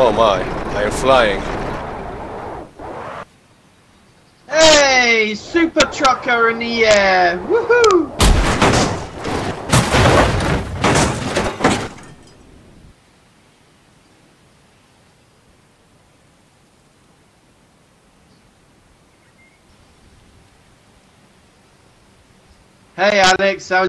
Oh my, I am flying. Hey, super trucker in the air! Woohoo! Hey Alex, how